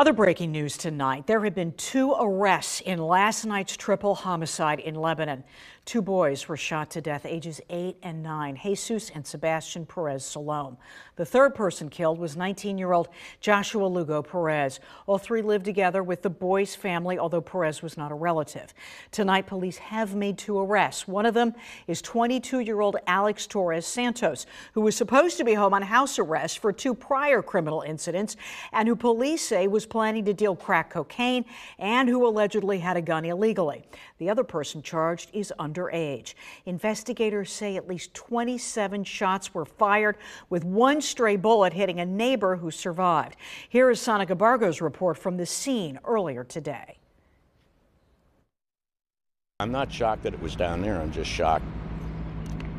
Other breaking news tonight. There have been two arrests in last night's triple homicide in Lebanon. Two boys were shot to death, ages eight and nine, Jesus and Sebastian Perez Salom. The third person killed was 19 year old Joshua Lugo Perez. All three lived together with the boy's family, although Perez was not a relative. Tonight, police have made two arrests. One of them is 22 year old Alex Torres Santos, who was supposed to be home on house arrest for two prior criminal incidents and who police say was planning to deal crack cocaine and who allegedly had a gun illegally. The other person charged is underage. Investigators say at least 27 shots were fired, with one stray bullet hitting a neighbor who survived. Here is Sonica Bargo's report from the scene earlier today. I'm not shocked that it was down there. I'm just shocked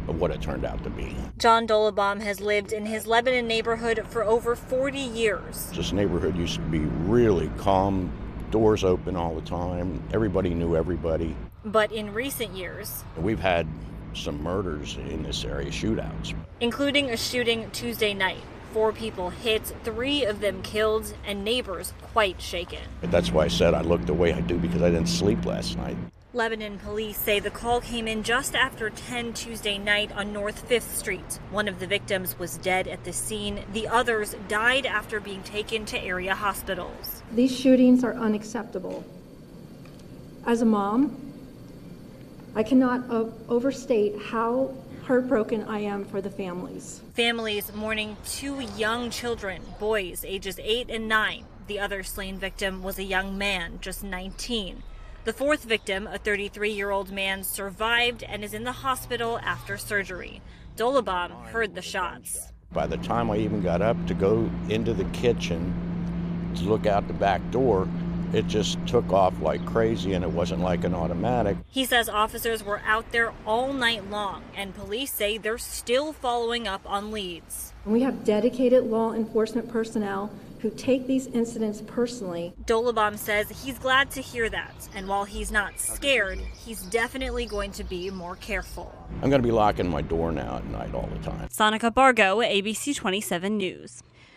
of what it turned out to be. John Dolabom has lived in his Lebanon neighborhood for over 40 years. This neighborhood used to be really calm, doors open all the time. Everybody knew everybody. But in recent years, we've had some murders in this area, shootouts, including a shooting Tuesday night. Four people hit, three of them killed, and neighbors quite shaken. That's why I said I looked the way I do because I didn't sleep last night. Lebanon police say the call came in just after 10 Tuesday night on North 5th Street. One of the victims was dead at the scene. The others died after being taken to area hospitals. These shootings are unacceptable. As a mom, I cannot uh, overstate how heartbroken I am for the families. Families mourning two young children, boys ages 8 and 9. The other slain victim was a young man, just 19. The fourth victim, a 33 year old man, survived and is in the hospital after surgery. Dolabom heard the shots. By the time I even got up to go into the kitchen to look out the back door, it just took off like crazy and it wasn't like an automatic. He says officers were out there all night long and police say they're still following up on leads. We have dedicated law enforcement personnel who take these incidents personally. Dolabom says he's glad to hear that, and while he's not scared, he's definitely going to be more careful. I'm going to be locking my door now at night all the time. Sonica Bargo, ABC 27 News.